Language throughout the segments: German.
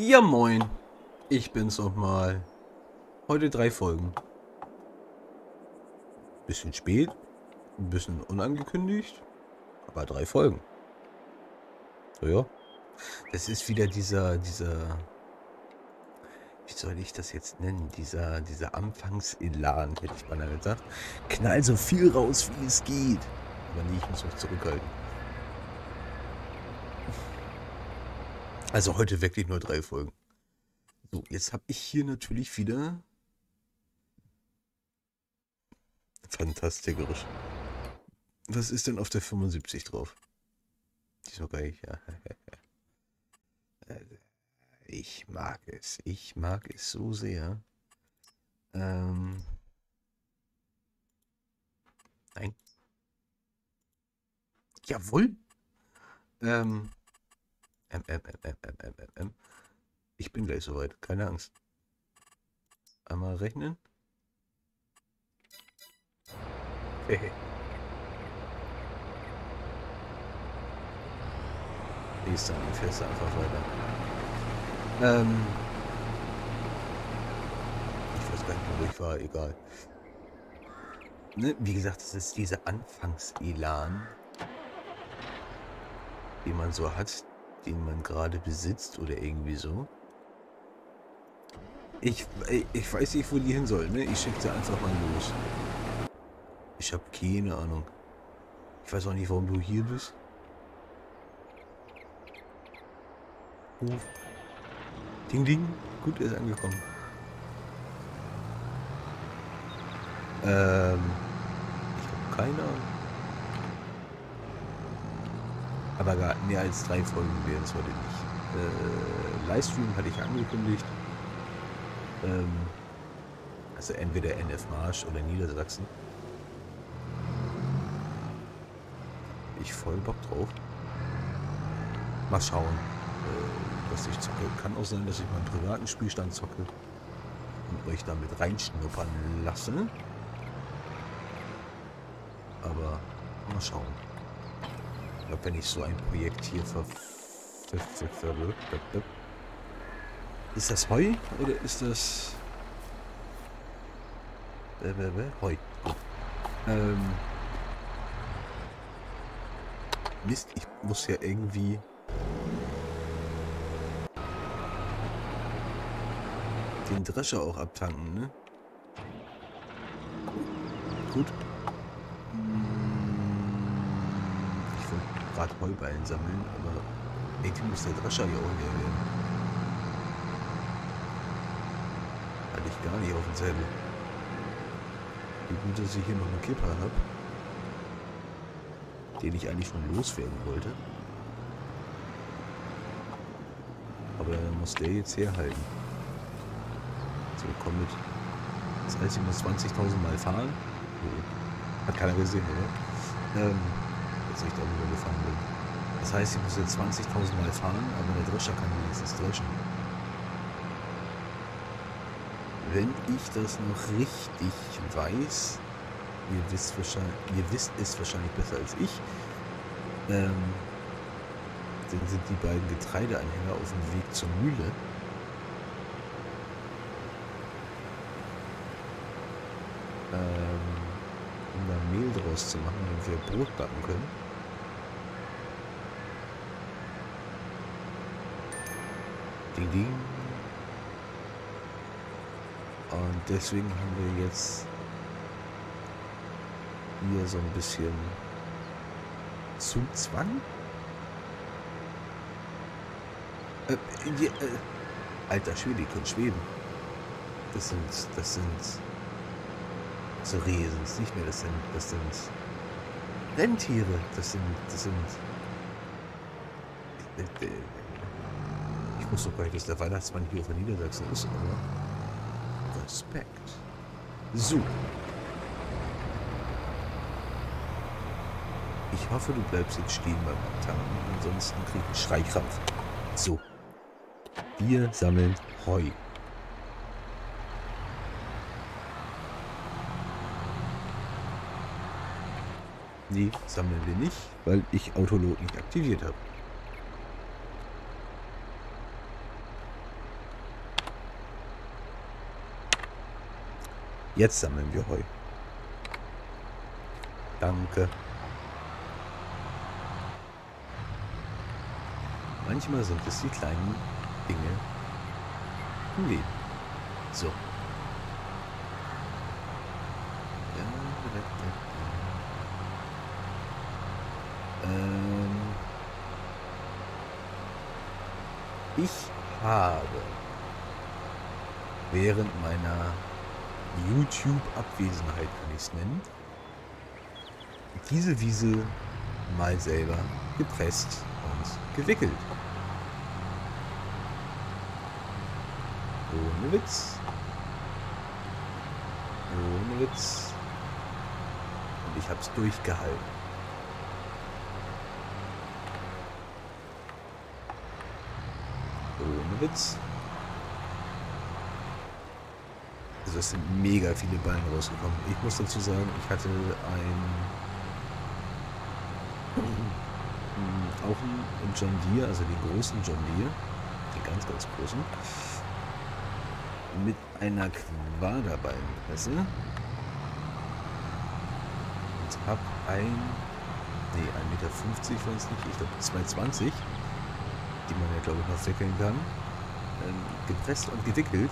Ja moin, ich bin's nochmal. Heute drei Folgen. Bisschen spät, ein bisschen unangekündigt, aber drei Folgen. So ja. Das ist wieder dieser, dieser, wie soll ich das jetzt nennen? Dieser, dieser Anfangselan, hätte ich mal gesagt. Knall so viel raus, wie es geht. Aber nee, ich muss mich zurückhalten. Also heute wirklich nur drei Folgen. So, jetzt habe ich hier natürlich wieder fantastisch. Was ist denn auf der 75 drauf? Die ist noch gar nicht. Ja. Ich mag es. Ich mag es so sehr. Ähm. Nein. Jawohl. Ähm. M, M, M, M, M, M, M, M. Ich bin gleich soweit, keine Angst. Einmal rechnen. Hehe. Nächste an, fährst du einfach weiter. Ähm. Ich weiß gar nicht wo ich war, egal. Ne? Wie gesagt, es ist dieser Anfangselan, den man so hat, den man gerade besitzt oder irgendwie so. Ich, ich weiß nicht, wo die hin soll, ne? Ich schicke sie einfach mal los. Ich habe keine Ahnung. Ich weiß auch nicht, warum du hier bist. Ruf. Ding, ding. Gut, er ist angekommen. Ähm, ich habe keine Ahnung. Aber gar mehr als drei Folgen werden es heute nicht. Äh, Livestream hatte ich angekündigt. Ähm, also entweder NF Marsch oder Niedersachsen. Ich voll Bock drauf. Mal schauen, äh, was ich zocke. Kann auch sein, dass ich meinen privaten Spielstand zocke und euch damit reinschnuppern lasse. Aber mal schauen glaube, wenn ich so ein Projekt hier ver... ist das Heu oder ist das... Heu. Ähm... Mist, ich muss ja irgendwie... den Drescher auch abtanken, ne? Gut. Gerade Heuballen sammeln, aber irgendwie muss der Drescher hier auch leer werden. Hatte ich gar nicht auf dem Zettel. Wie gut, dass ich hier noch einen Kipper habe. Den ich eigentlich schon loswerden wollte. Aber muss der jetzt herhalten. So, komm mit. Das heißt, ich muss 20.000 Mal fahren. Hat keiner gesehen, oder? Ähm, als ich darüber gefahren bin. Das heißt, ich muss jetzt 20.000 Mal fahren, aber der Drescher kann wenigstens dreschen. Wenn ich das noch richtig weiß, ihr wisst, ihr wisst es wahrscheinlich besser als ich, ähm, dann sind die beiden Getreideanhänger auf dem Weg zur Mühle. Ähm, um da Mehl draus zu machen, damit wir Brot backen können. Ding, ding. Und deswegen haben wir jetzt hier so ein bisschen Zugzwang. Äh, äh, alter Schwede, die können schweben. Das sind, das sind so es nicht mehr, das sind, das sind Rentiere, das sind, das sind ich wusste gar nicht, dass der Weihnachtsmann hier von Niedersachsen ist, aber Respekt. So. Ich hoffe, du bleibst jetzt stehen beim Abtanken, ansonsten krieg ich Schreikrampf. So. Wir sammeln Heu. Nee, sammeln wir nicht, weil ich Autolot nicht aktiviert habe. Jetzt sammeln wir Heu. Danke. Manchmal sind es die kleinen Dinge im Leben. So. Ähm ich habe während meiner YouTube-Abwesenheit, kann ich es nennen, diese Wiese mal selber gepresst und gewickelt. Ohne Witz. Ohne Witz. Und ich habe es durchgehalten. Ohne Witz. Also es sind mega viele Ballen rausgekommen. Ich muss dazu sagen, ich hatte ein auch ein John Deere, also den großen John Deere, den ganz, ganz großen, mit einer Quaderballenpresse und habe ein, nee, 1,50 Meter war es nicht, ich glaube 2,20 die man ja glaube ich noch wickeln kann, ähm, gepresst und gewickelt.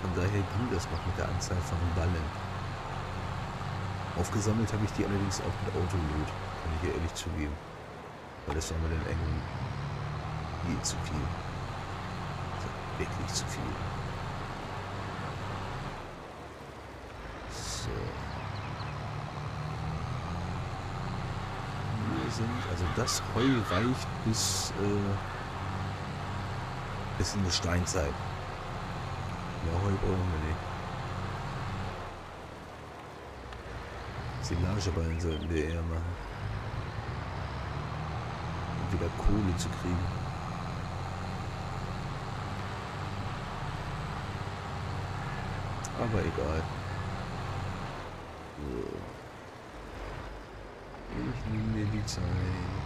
Von daher ging das noch mit der Anzahl von Ballen. Aufgesammelt habe ich die allerdings auch mit Autoload, kann ich hier ehrlich zugeben. Weil das war mir dann irgendwie viel zu viel. Also wirklich zu viel. So. Wir sind, also das Heu reicht bis äh, bis in die Steinzeit. Ja, Heu brauchen wir nicht. Silageballen sollten wir eher machen. Um wieder Kohle zu kriegen. Aber egal. So. Ich nehme mir die Zeit.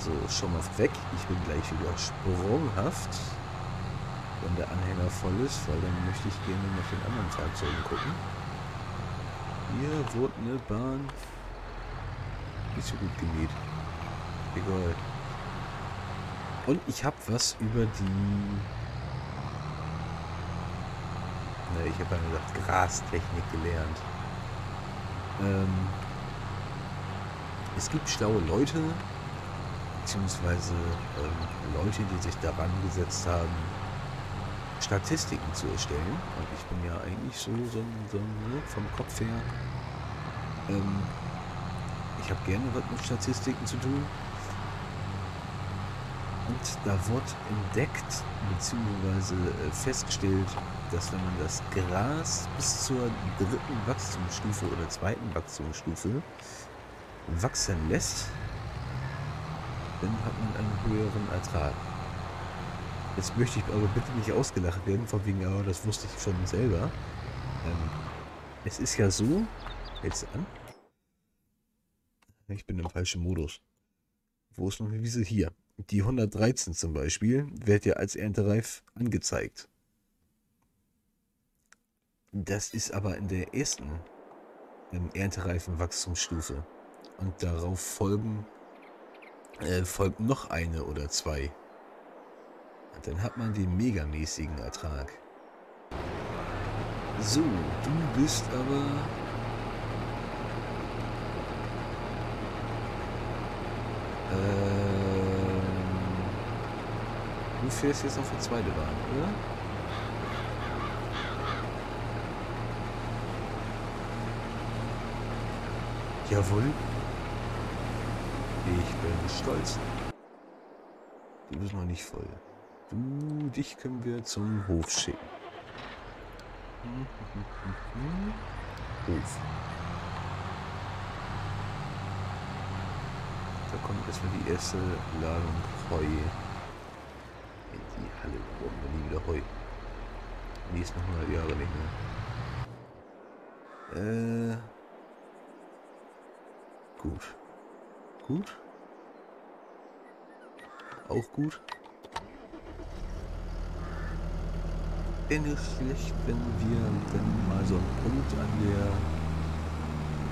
So, schon mal weg. Ich bin gleich wieder sprunghaft, wenn der Anhänger voll ist, weil dann möchte ich gerne nach den anderen Fahrzeugen gucken. Hier wurde eine Bahn nicht so gut gemäht. Egal. Und ich habe was über die... Ne, ich habe ja gesagt, Grastechnik gelernt. Ähm, es gibt schlaue Leute, beziehungsweise ähm, Leute, die sich daran gesetzt haben, Statistiken zu erstellen. Und ich bin ja eigentlich so, so, so vom Kopf her. Ähm, ich habe gerne was mit Statistiken zu tun. Und da wird entdeckt bzw. Äh, festgestellt, dass wenn man das Gras bis zur dritten Wachstumsstufe oder zweiten Wachstumsstufe wachsen lässt, dann hat man einen höheren Ertrag. Jetzt möchte ich aber bitte nicht ausgelacht werden, von wegen, ja, das wusste ich schon selber. Ähm, es ist ja so, hältst du an? Ich bin im falschen Modus. Wo ist noch eine Wiese? Hier. Die 113 zum Beispiel wird ja als erntereif angezeigt. Das ist aber in der ersten ähm, erntereifen Wachstumsstufe. Und darauf folgen äh, folgt noch eine oder zwei. Und dann hat man den megamäßigen Ertrag. So, du bist aber... Ähm, du fährst jetzt auf die zweite Bahn, oder? Jawohl. Ich bin stolz. Die ist noch nicht voll. Du, dich können wir zum Hof schicken. Hof. Da kommt erstmal die erste Ladung Heu in die Halle. Brauchen wir nie wieder Heu. Die noch 100 Jahre nicht mehr. Äh. Gut. Gut. Auch gut. fände es schlecht, wenn wir dann mal so einen Punkt an der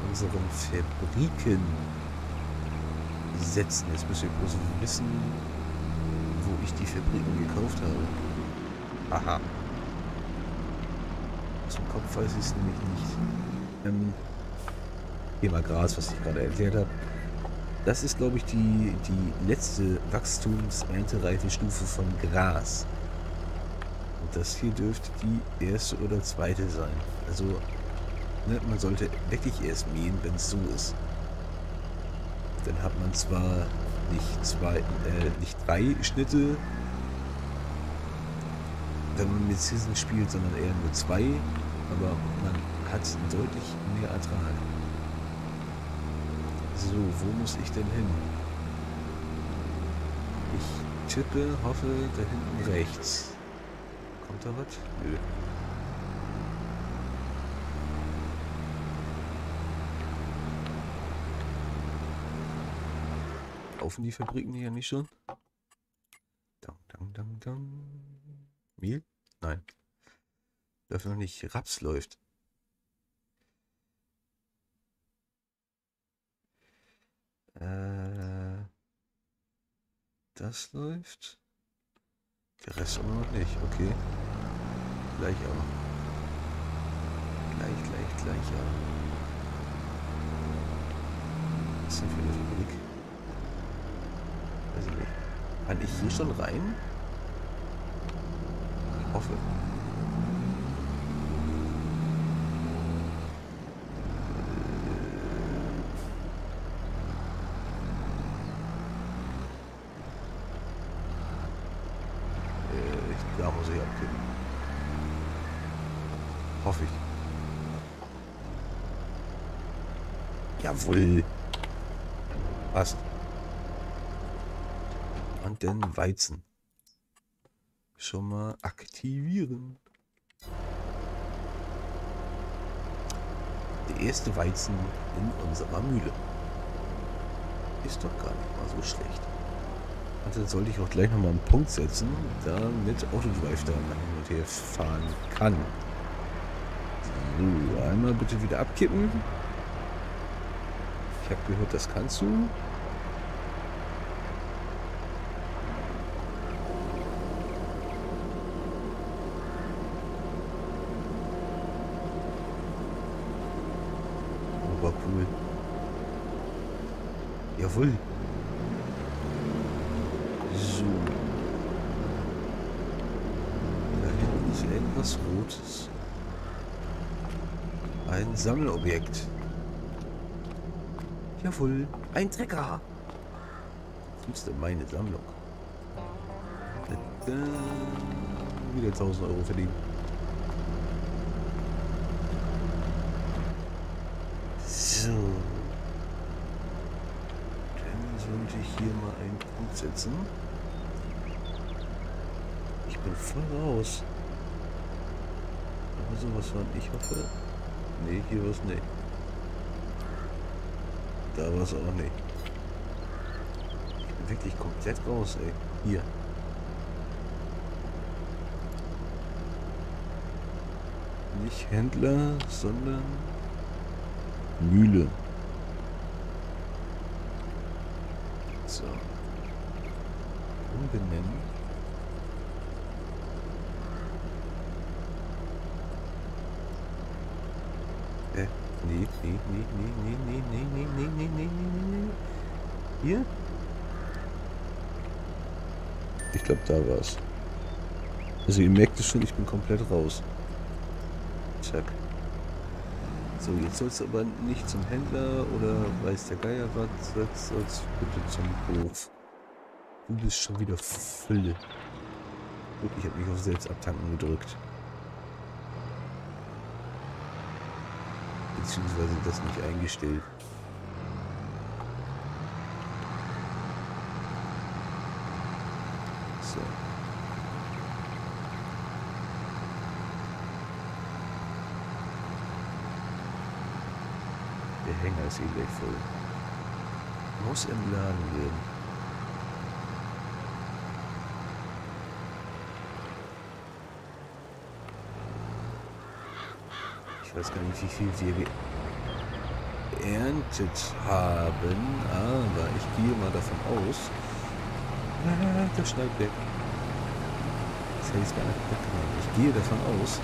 unseren Fabriken setzen. Jetzt müsst ihr bloß wissen, wo ich die Fabriken gekauft habe. Aha. Zum Kopf weiß ich es nämlich nicht. Ähm, Thema Gras, was ich gerade erklärt habe. Das ist, glaube ich, die, die letzte Wachstumserntereife-Stufe von Gras. Und das hier dürfte die erste oder zweite sein. Also, ne, man sollte wirklich erst mähen, wenn es so ist. Dann hat man zwar nicht zwei, äh, nicht drei Schnitte, wenn man mit Season spielt, sondern eher nur zwei, aber man hat deutlich mehr Ertrag. So, wo muss ich denn hin? Ich tippe, hoffe, da hinten rechts. Kommt da was? Nö. Laufen die Fabriken hier nicht schon? Dang, dang, dang, dang. Mehl? Nein. Läuft noch nicht. Raps läuft. Äh, das läuft. Der Rest aber noch nicht. Okay. Gleich aber. Gleich, gleich, gleich aber. Was ist denn für eine Fabrik? Weiß ich nicht. Kann ich hier schon rein? Ich hoffe. Da muss ich abkippen. Hoffe Jawohl. Passt. Und den Weizen. Schon mal aktivieren. Der erste Weizen in unserer Mühle. Ist doch gar nicht mal so schlecht. Und dann sollte ich auch gleich nochmal einen Punkt setzen, damit Autodrive da hin und her fahren kann. So, einmal bitte wieder abkippen. Ich habe gehört, das kannst du. Oh, war cool. Jawohl. So. Da hinten ist irgendwas Rotes. Ein Sammelobjekt. Jawohl, ein Trecker. Das ist meine Sammlung. Da, wieder 1000 Euro verdienen. So. Dann sollte ich hier mal einen Punkt setzen. Ich bin voll raus. Aber sowas von, ich hoffe. Nee, hier war es nicht. War es auch nicht. Ich bin wirklich komplett raus, ey. Hier. Nicht Händler, sondern Mühle. So. Umbenennen. Äh, nee, nee, nee, nee, nee, nee, nee, nee, nee, nee, nee, nee, nee. Hier? Ich glaube, da war's. Also ihr merkt es schon, ich bin komplett raus. Zack. So, jetzt soll es aber nicht zum Händler oder weiß der Geier was, jetzt soll es bitte zum Hof. Du bist schon wieder Fülle. Gut, ich habe mich auf selbst abtanken gedrückt. Beziehungsweise das nicht eingestellt. So. Der Hänger ist eh gleich voll. Muss entladen werden. Weiß gar nicht, wie viel wir geerntet haben, aber ich gehe mal davon aus. Ah, der schneidet weg. Das hätte ich gar nicht gemacht. Ich gehe davon aus,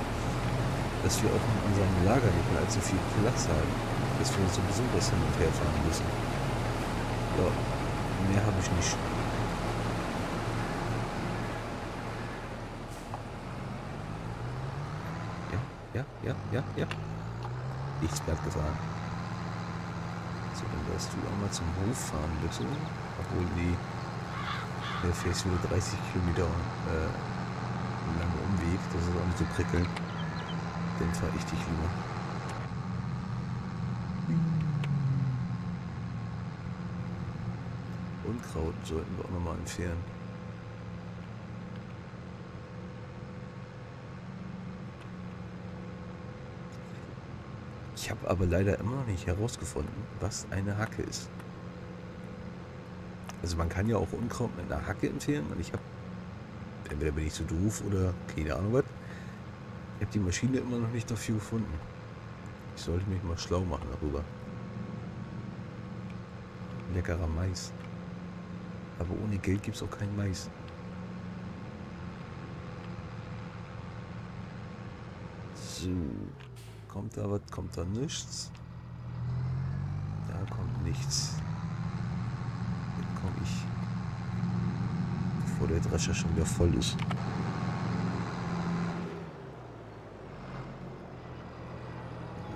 dass wir auch in unserem Lager nicht mehr allzu viel Platz haben. Dass wir sowieso was hin und her fahren müssen. Ja, mehr habe ich nicht. Ja, ja, ja, ja. Nichts bleibt gefahren. So, dann wirst du auch mal zum Hof fahren, bitte. Obwohl die der fährst wieder 30 Kilometer äh, lange Umweg. Das ist auch nicht so prickelnd. Dann fahre ich dich lieber. Unkraut sollten wir auch nochmal entfernen. Ich habe aber leider immer noch nicht herausgefunden, was eine Hacke ist. Also man kann ja auch Unkraut mit einer Hacke entfernen und ich habe, entweder bin ich zu doof oder keine Ahnung was, ich habe die Maschine immer noch nicht dafür gefunden. Ich sollte mich mal schlau machen darüber. Leckerer Mais. Aber ohne Geld gibt es auch kein Mais. So. Kommt da was? Kommt da nichts? Da kommt nichts. Dann komme ich. Bevor der Drescher schon wieder voll ist.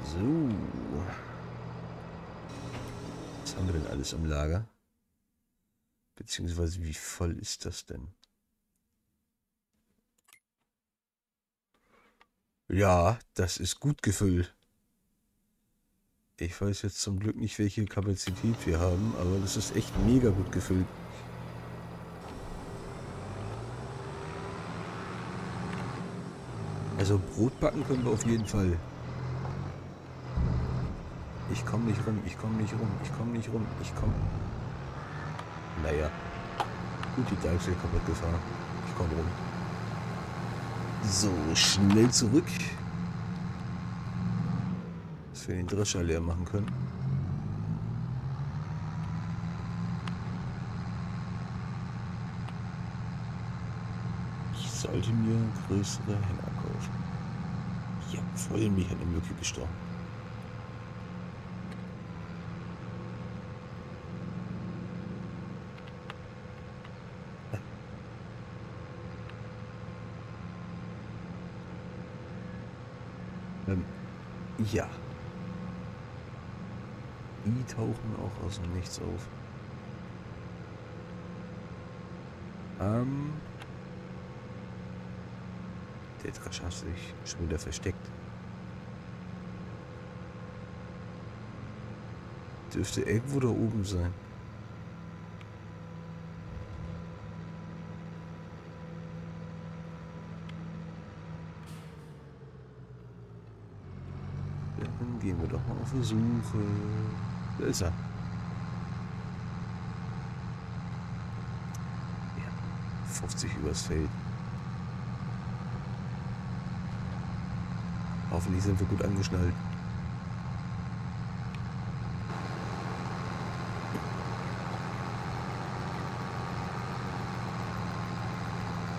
So. Was haben wir denn alles im Lager? Beziehungsweise wie voll ist das denn? Ja, das ist gut gefüllt. Ich weiß jetzt zum Glück nicht, welche Kapazität wir haben, aber das ist echt mega gut gefüllt. Also Brot backen können wir auf jeden Fall. Ich komme nicht rum, ich komme nicht rum, ich komme nicht rum, ich komme... Naja. Gut, die Deichsel kaputt gefahren. Ich komme rum. So, schnell zurück. Dass wir den Drescher leer machen können. Ich sollte mir größere Hänger kaufen. Ich habe voll mich an der Mücke gestochen. Ähm, ja. Die tauchen auch aus dem Nichts auf. Ähm. Der Trash hat sich schon wieder versteckt. Dürfte irgendwo da oben sein. gehen wir doch auf die Suche. Da ist er. Ja, 50 übers Feld. Hoffentlich sind wir gut angeschnallt.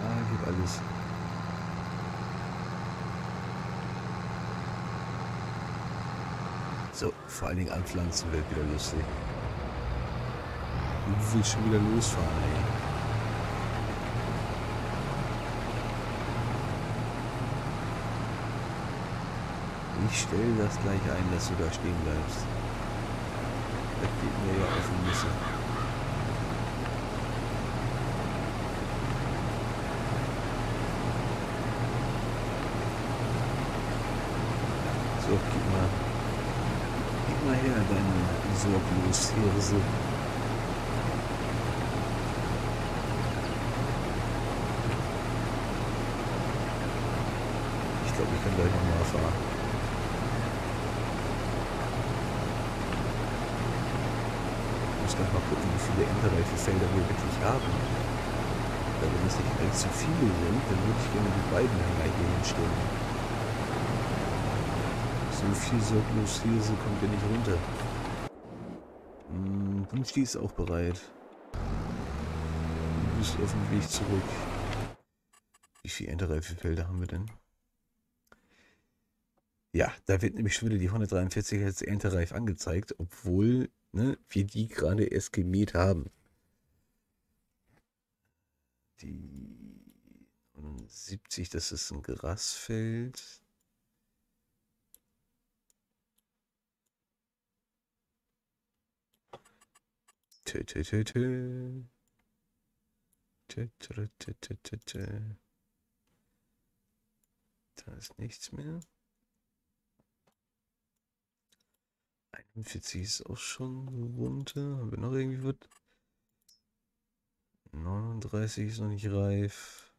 Ah, geht alles. So, vor allen Dingen anpflanzen wird wieder lustig. Du willst schon wieder losfahren, ey. Ich stelle das gleich ein, dass du da stehen bleibst. Das geht mir ja auf den Nüsse. So, gib mal mal her, sorglos Hirse. Ich glaube, ich kann gleich nochmal fahren. Ich muss gleich mal gucken, wie viele Enterreife-Felder wir wirklich haben. Weil wenn es nicht allzu viele sind, dann würde ich gerne die beiden hier hinstellen. So viel sorglos Hilse kommt ja nicht runter. Hm, Bunchi ist auch bereit. Du bist auf dem Weg zurück. Wie viele Enterreife-Felder haben wir denn? Ja, da wird nämlich schon wieder die 143 als Erntereif angezeigt, obwohl ne, wir die gerade erst gemäht haben. Die 70, das ist ein Grasfeld. Tö, tö. Da ist nichts mehr. 41 ist auch schon runter. Haben wir noch irgendwie was? 39 ist noch nicht reif.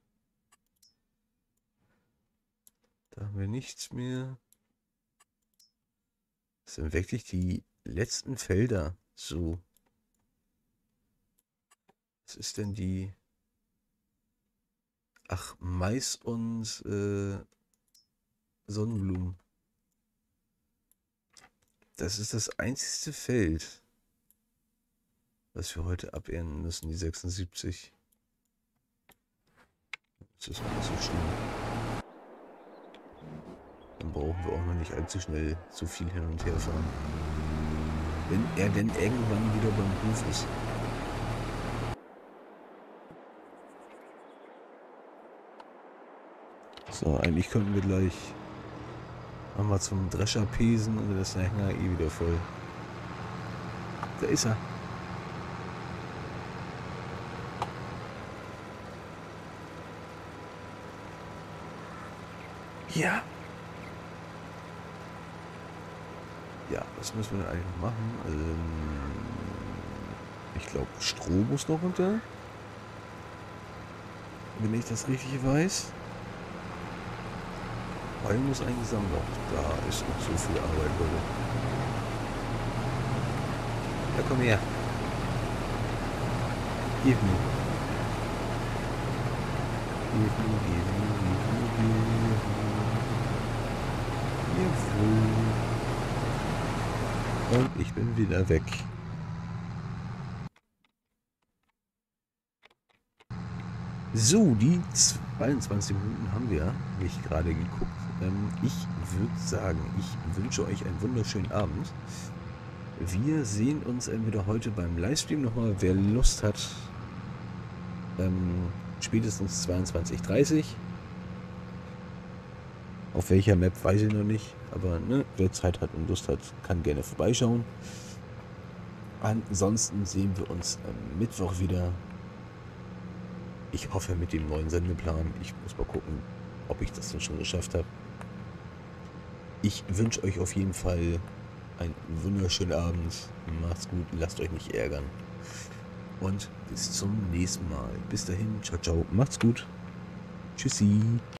Da haben wir nichts mehr. Das sind wirklich die letzten Felder. So. Was ist denn die? Ach, Mais und äh, Sonnenblumen. Das ist das einzigste Feld, was wir heute abernten müssen, die 76. Das ist nicht so schlimm. Dann brauchen wir auch noch nicht allzu schnell so viel hin und her fahren. Wenn er denn irgendwann wieder beim Hof ist. So, eigentlich könnten wir gleich wir zum Drescher pesen und das ist Hänger eh wieder voll. Da ist er. Ja. Ja, was müssen wir denn eigentlich machen? Ähm, ich glaube, Stroh muss noch runter. Wenn ich das richtig weiß. Heu muss eigentlich sammeln. Da ist noch so viel Arbeit, Leute. Ja, komm her. Give me. Give me, give me, give me, give me. Und ich bin wieder weg. So, die 22 Minuten haben wir, habe ich gerade geguckt. Ähm, ich würde sagen, ich wünsche euch einen wunderschönen Abend. Wir sehen uns entweder heute beim Livestream nochmal, wer Lust hat. Ähm, spätestens 22.30 Auf welcher Map weiß ich noch nicht. Aber ne, wer Zeit hat und Lust hat, kann gerne vorbeischauen. Ansonsten sehen wir uns am Mittwoch wieder. Ich hoffe mit dem neuen Sendeplan. Ich muss mal gucken, ob ich das denn schon geschafft habe. Ich wünsche euch auf jeden Fall einen wunderschönen Abend. Macht's gut, lasst euch nicht ärgern. Und bis zum nächsten Mal. Bis dahin, ciao, ciao. Macht's gut. Tschüssi.